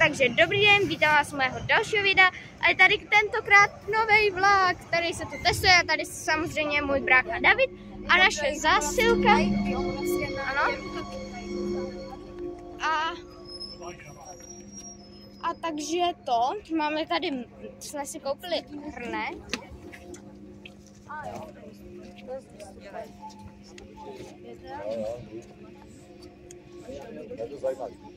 Takže dobrý den, vítám vás u mého dalšího videa a je tady tentokrát nový vlak, který se tu testuje a tady samozřejmě můj brácha David a naše zásilka. Ano. A, a takže to, máme tady, jsme si koupili jo, Je to zajímavé.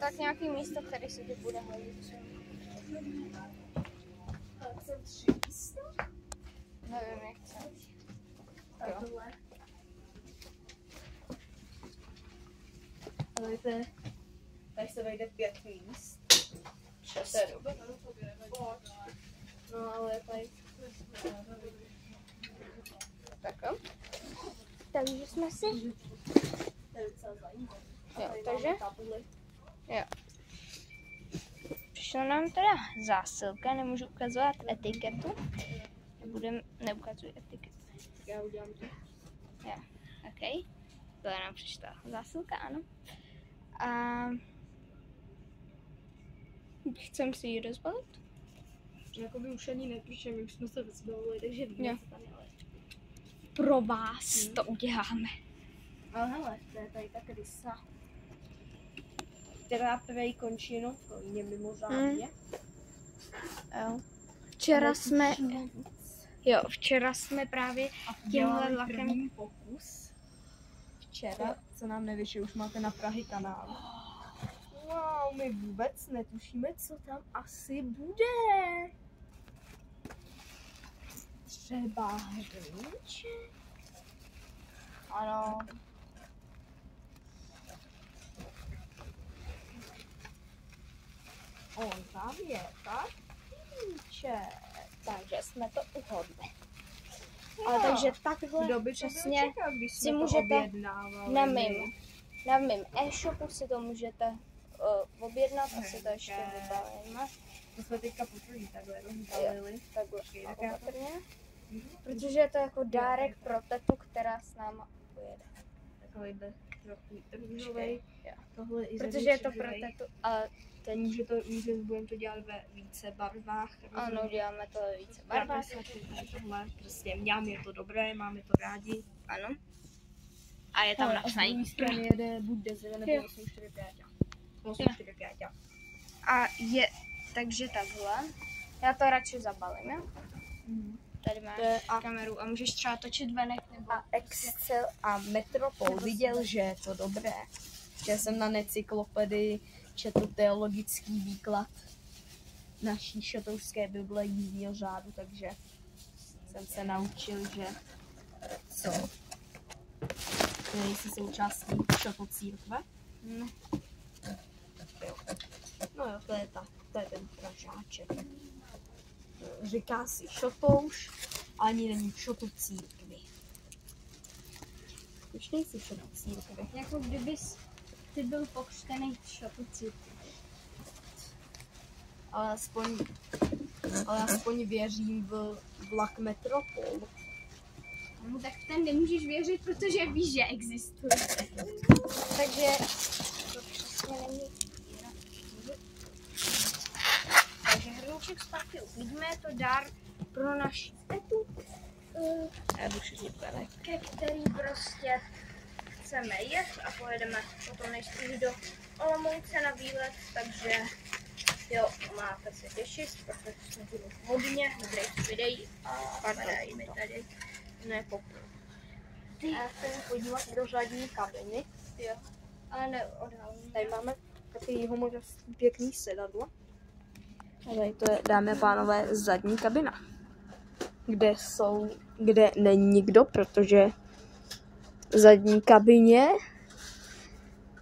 Tak nějaký místo, který se ti bude hodit. Nevím, jak chceš. Jo. Dejte, tady se vejde pět míst. Šest. No ale tady Tak jo. Takže jsme si... to je docela zajímavé. Jo, Tady takže tabuli. přišla nám teda zásilka, nemůžu ukazovat etiketu. Nebudem, neukazuji etiketu. Tak já udělám to. OK. Tohle nám přišla zásilka, ano. A chcem si ji rozbalit? Jakoby už ani nepíše, my už jsme se vyzbavili, takže víme, Jo. co tam je. Pro vás to uděláme. Ale hele, to je tady ta krysa. Která prej končí jenom v kolíně mimořádně. Jo. Včera jsme, jo, včera jsme právě tímhle dělali vlakem- první pokus. Včera, co nám nevyšlo, už máte na Prahy kanál. Wow, my vůbec netušíme, co tam asi bude. Třeba hrníček? Ano. On tam je, tak? Hrníček. Takže jsme to uhodli. Jo. Ale takže takhle Kdo by přesně čekal, když si můžete na mým, na mým e-shopu si to můžete uh, objednat, asi to ještě vybavíme. To jsme teďka poprvé takhle rozbalili. Takhle to- opatrně. Protože je to jako dárek pro tetu, která s náma pojede. Takovýhle i Protože je to pro tetu, ale teď Může to, může, budeme to dělat ve více barvách. ano, děláme to ve více barvách. Tohle, prostě mňám je to dobré, máme to rádi. Ano. A je tam a napsaný strany jede buď Desire nebo Jo. 845. 845. A je, takže takhle. Já to radši zabalím, jo? Mhm. Tady máš To a- kameru a můžeš třeba točit venek nebo... A Excel a Metropol viděl, že je to dobré. Že jsem na necyklopedii četl teologický výklad naší šatouřské Bible jízdního řádu, takže jsem se naučil, že co? Ty nejsi součástí šato církve? Ne. No jo, to je, ta, to je ten pražáček. Říká si šotouš, ani není šotu církvy. Už nejsi šotu církvy. Jako kdybys ty byl pokřtený v šotu církvi. Ale aspoň, ale aspoň věřím v vlak Metropol. No tak v ten nemůžeš věřit, protože víš, že existuje. Takže to přesně není hrníček zpátky uklidíme, je to dár pro naši tetu, eh, Já jdu šířit venek. ke který prostě chceme jet a pojedeme potom nejspíš do Olomouce na výlet, takže jo, máte se těšit, protože jsme byli hodně dobrých videí a padají mi tady ne popr. A já se podívat do řadní kabiny. Jo, ale neodhalím. Tady máme takový moravský pěkný sedadlo. A tady to je, dámy a pánové, zadní kabina. Kde jsou, kde není nikdo, protože v zadní kabině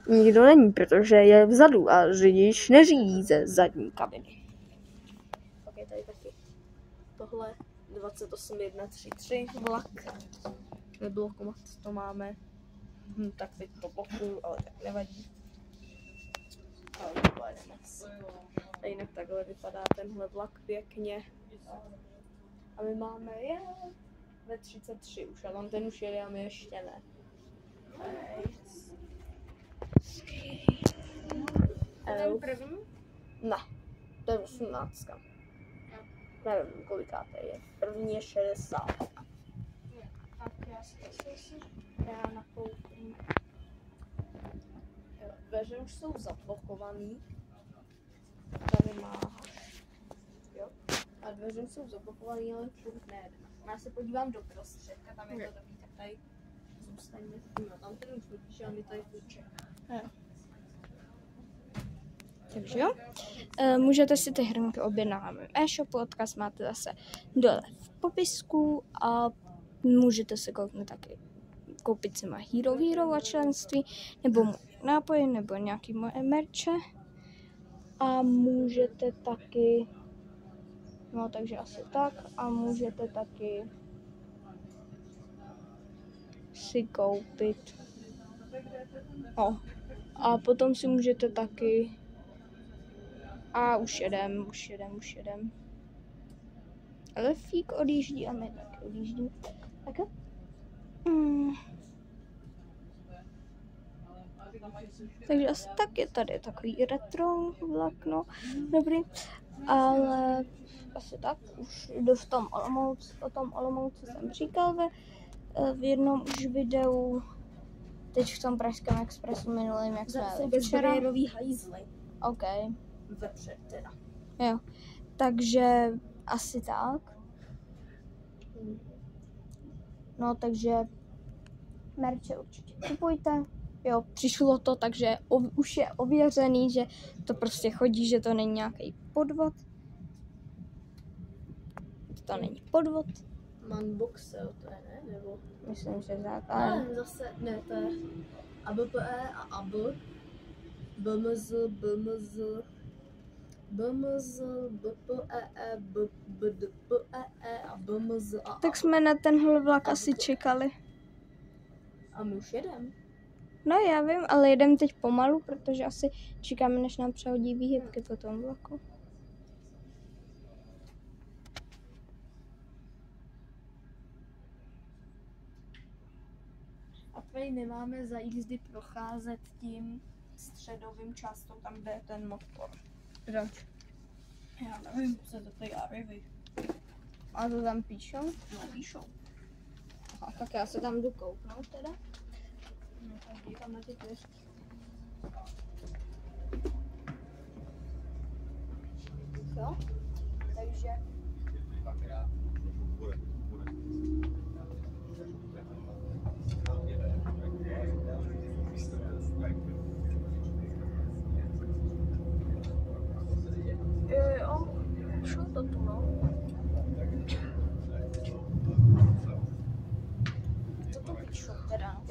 nikdo není, protože je vzadu a řidič neřídí ze zadní kabiny. Je tady taky tohle 28133 vlak. Nebylo komat, to máme. Hm, tak teď to blokuju, ale tak nevadí. Ale pojedeme. A jinak takhle vypadá tenhle vlak pěkně. A my máme je ve 33 už, a tam ten už jede a my ještě ne. Hej. elf. první? Ne, to je 18. Nevím, kolikáté je. První je 60. Tak já si to já nakoupím. Jo, Dveře už jsou zablokovaný. Tady máš. Jo. A dveře jsou zablokovaný, ale furt ne. Já se podívám do prostředka, tam je to dobrý, tak tady zůstaňme s tím. Tam ten už vidíš, ale my tady furt čekáme. Takže jo. E, můžete si ty hrnky objednat na mém e-shopu, odkaz máte zase dole v popisku a můžete si koupit taky koupit si má Hero Hero a členství, nebo můj nápoje, nebo nějaký moje merče. A můžete taky, no takže asi tak, a můžete taky si koupit, o, a potom si můžete taky a už jedem, už jedem, už jedem. Elefík odjíždí a my taky odjíždíme. Tak jo. Mm. Takže asi tak je tady takový retro vlákno, dobrý, ale asi tak, už jdu v tom Olomouc, o tom Olomouci jsem říkal ve, v jednom už videu, teď v tom Pražském expressu minulým, jak jsme jeli včera. hajzly. OK. Vepřed teda. Jo, takže asi tak. No, takže merče určitě kupujte. Jo, přišlo to, takže už je ověřený, že to prostě chodí, že to není nějaký podvod. To není podvod, Manboxel to je, ne? Nebo... myslím, že tak, ale Ale zase, ne, to je ABPE a AB. BMZ, BMZ, BMZ, BPEE, BDPEE a BMZ a tak jsme na tenhle vlak asi čekali. A my už jedem. No já vím, ale jedem teď pomalu, protože asi čekáme, než nám přehodí výhybky po tom vlaku. A tady nemáme za jízdy procházet tím středovým částou, tam kde je ten motor. Proč? Já nevím, co to tady Arivy A to tam píšou? napíšou. Aha, tak já se tam jdu kouknout teda. No, tak jdi tam na ty dveře. Jo? Takže jo, šlo to tu, no. Co to píšou teda?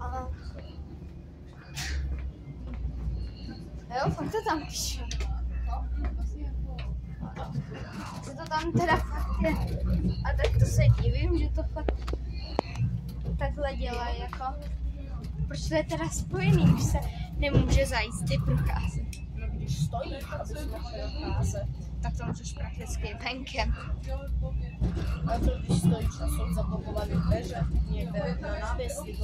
Ale... Jo, fakt to tam píšou. Co to tam teda fakt je. A tak to se divím, že to fakt takhle dělají, jako. Proč to je teda spojený, když se nemůže za jízdy procházet? No, když stojí, aby se docházet. Tak to můžeš prakticky venkem. A co když stojíš a jsou zablokované dveře někde na náměstí?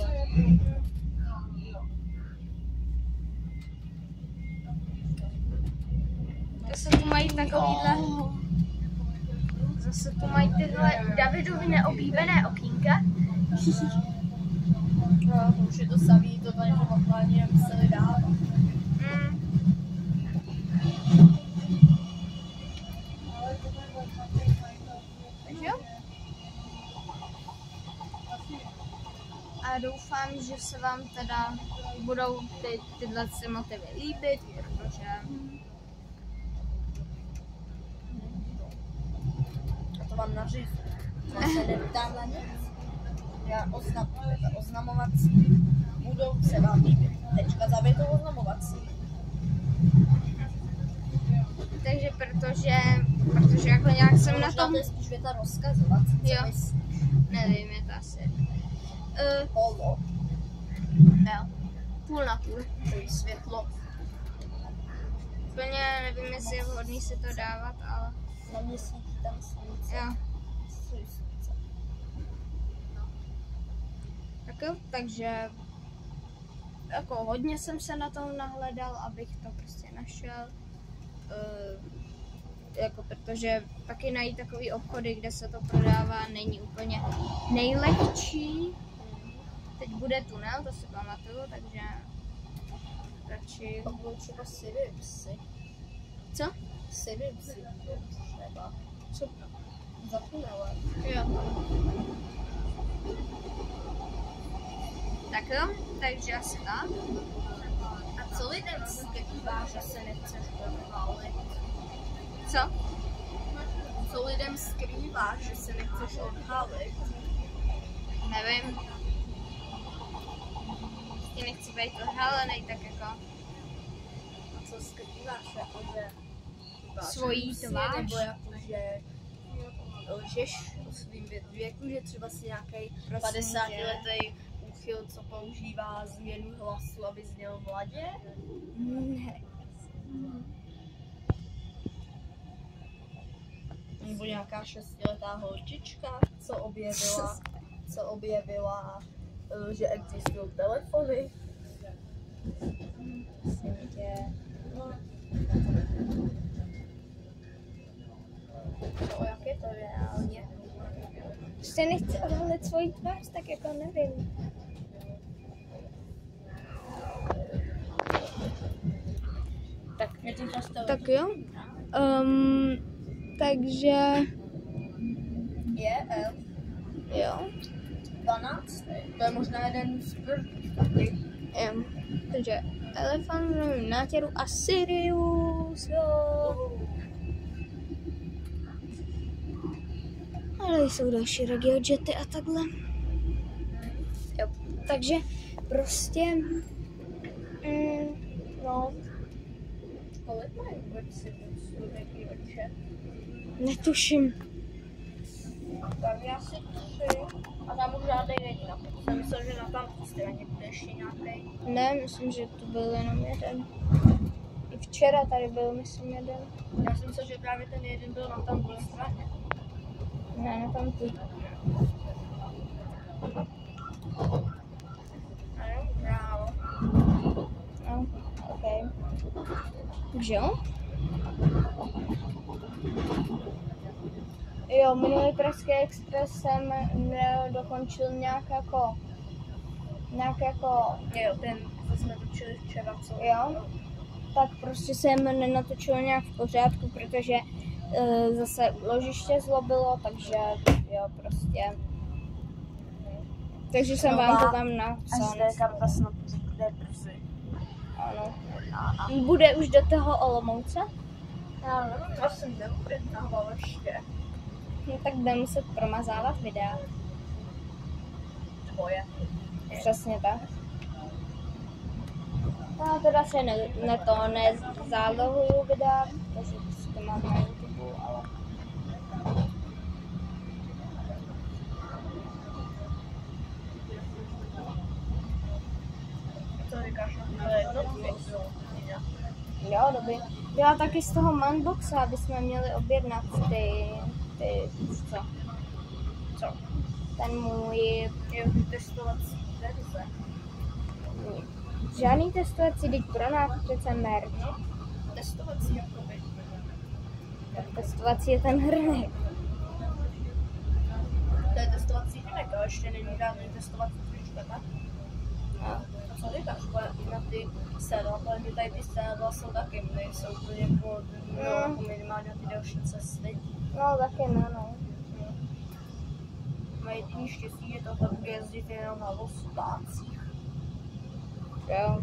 Zase tu mají takovýhle... Zase tu mají tyhle Davidovi neoblíbené okýnka. No, už je to samý, to tady to plání museli dát. Mm. Jo. A doufám, že se vám teda budou ty, tyhle motivy líbit, protože vám nařízí. Já se neptám na nic. Já oznam, oznamovací budou se vám líbit. Tečka to oznamovací. takže protože, protože jako nějak jsem na Možná tom, to je spíš věta rozkazovací. co Jo. myslíš? nevím, je to asi uh, Polo, jo, půl na půl. to je světlo. Úplně nevím, jestli je vhodný si to dávat, ale Na mě svítí tam slunce. jo. Tak jo, takže jako hodně jsem se na tom nahledal, abych to prostě našel. Uh, jako protože taky najít takový obchody, kde se to prodává, není úplně nejlehčí. Teď bude tunel, to si pamatuju, takže radši... To bylo třeba Siripsy. Co? Siripsy třeba. Co? Za tunelem. Jo. Tak jo, takže asi tak. A co lidem skrývá, že se nechceš odhalit? Co? Co lidem skrývá, že se nechceš odhalit? Nevím. Prostě nechci být odhalený, tak jako A co skrýváš, jakože... Svojí tvář? Nebo jakože lžeš o svým vě- věku, že třeba si nějaký 50 tě. letý úchyl, co používá změnu hlasu, aby zněl mladě? Ne. Nebo nějaká šestiletá holčička, co objevila, co objevila, že existují telefony. Tě. No. Jak je to reálně? Prostě nechci odhalit svoji tvář, tak jako nevím. Tak, je to často Tak jo. Um, takže je L jo. 12. To je možná jeden z prvních. Takže elefant v novém nátěru a Sirius, jo. Ale jsou další regiojety a takhle. Jo. Takže prostě mm, no, Kolik mají vůbec netuším. Tak já si tři. A tam už žádný není na Jsem myslel, že na tam straně bude ještě nějaký. Ne, myslím, že to byl jenom jeden. I včera tady byl, myslím, jeden. Já jsem myslel, že právě ten jeden byl na tam straně. Ne, na tam tu. A jo, bravo. No, ok. Takže jo? Jo, minulý Pražský Express jsem nedokončil nějak jako, nějak jako, Jo, ten, co jsme točili včera, co? jo, tak prostě jsem nenatočil nějak v pořádku, protože e, zase ložiště zlobilo, takže jo, prostě. Takže jsem vám to tam napsal. karta snad bude brzy. Ano. Bude už do toho Olomouce? Nevím, já jsem neobjednával ještě. No tak bude muset promazávat videa. Tvoje. Přesně tak. Já teda se ne, ne to nezálohuju videa, takže si to mám na YouTube, ale... Co říkáš na to jednotky? Jo, dobrý. Já taky z toho manboxa, aby jsme měli objednat ty, co? Co? Ten můj, testovací verze. žádný testovací, teď pro nás přece merch. Testovací jakoby. Tak testovací je ten hrnek. To je testovací hrnek, ale ještě není žádný testovací trička, tak? No. A co říkáš, ale na ty sedla, protože tady ty sedla jsou taky, nejsou úplně pod, no, jako minimálně ty další cesty. No, taky ne, no. Mají jediný štěstí, že to bude jezdit jenom na vostácích. Jo.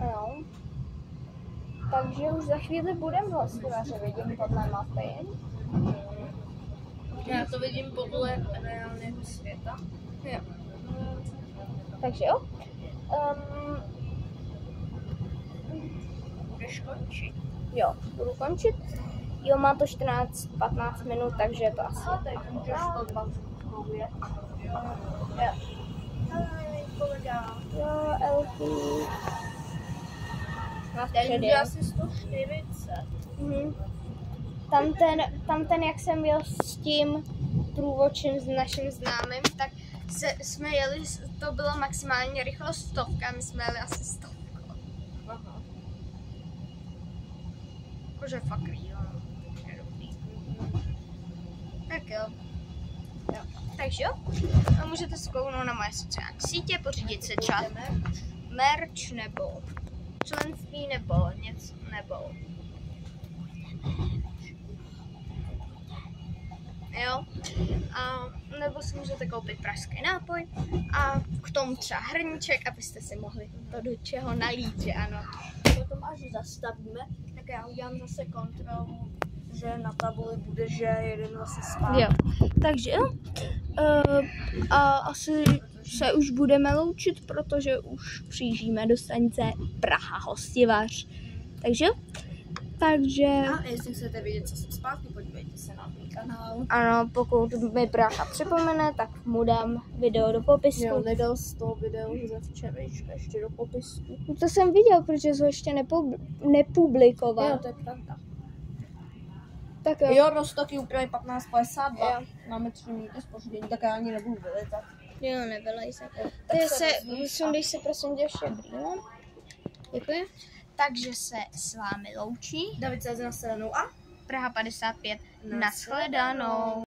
Jo. Takže už za chvíli budeme v hospodaře, vidím podle mapy. Já to vidím podle reálného světa. Jo. Takže jo. Um, Budeš končit. jo, budu končit. Jo, má to 14-15 minut, takže je to asi. A teď můžeš 120 mluvit. Jo. Ahoj, kolega. Jo, Elfí. Má Teď už asi 140. Mhm. tam ten, tam ten, jak jsem byl s tím průvodčím s naším známým, tak se, jsme jeli, to bylo maximálně rychlost stovka, my jsme jeli asi stovku. Aha. Jakože fakt dobrý. Tak jo. jo. Takže jo, a můžete si kouknout na moje sociální sítě, pořídit si čas, merch nebo členství nebo něco, nebo jo, a nebo si můžete koupit pražský nápoj a k tomu třeba hrníček, abyste si mohli to do čeho nalít, že ano. Potom až zastavíme, tak já udělám zase kontrolu, že na tabuli bude, že jeden zase spát. Jo, takže jo. Uh, a asi se už budeme loučit, protože už přijíždíme do stanice Praha Hostivař. Takže jo. Takže A jestli chcete vědět, co jsem zpátky, se na můj kanál. ano, pokud mi Praha připomene, tak mu dám video do popisku. Jo, nedal z toho video ze včerejška ještě do popisku. To jsem viděl, protože jsi ho ještě nepub- nepublikoval. Jo, to je pravda. tak jo. Jo, roztoky úplně 15.52. Jo. Máme tři minuty spoždění, tak já ani nebudu vyletat. Jo, nevylej se. Tak Ty se sundej se prosím tě ještě brýle. Děkuji. Takže se s vámi loučí David se na stranou a Praha 55. Nashledanou.